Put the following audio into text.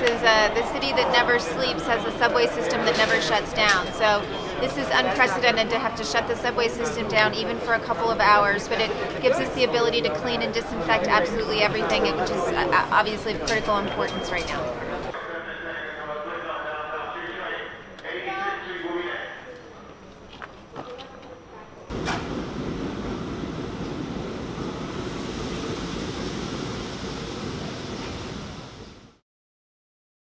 is a, the city that never sleeps has a subway system that never shuts down. So this is unprecedented to have to shut the subway system down even for a couple of hours, but it gives us the ability to clean and disinfect absolutely everything, which is uh, obviously of critical importance right now.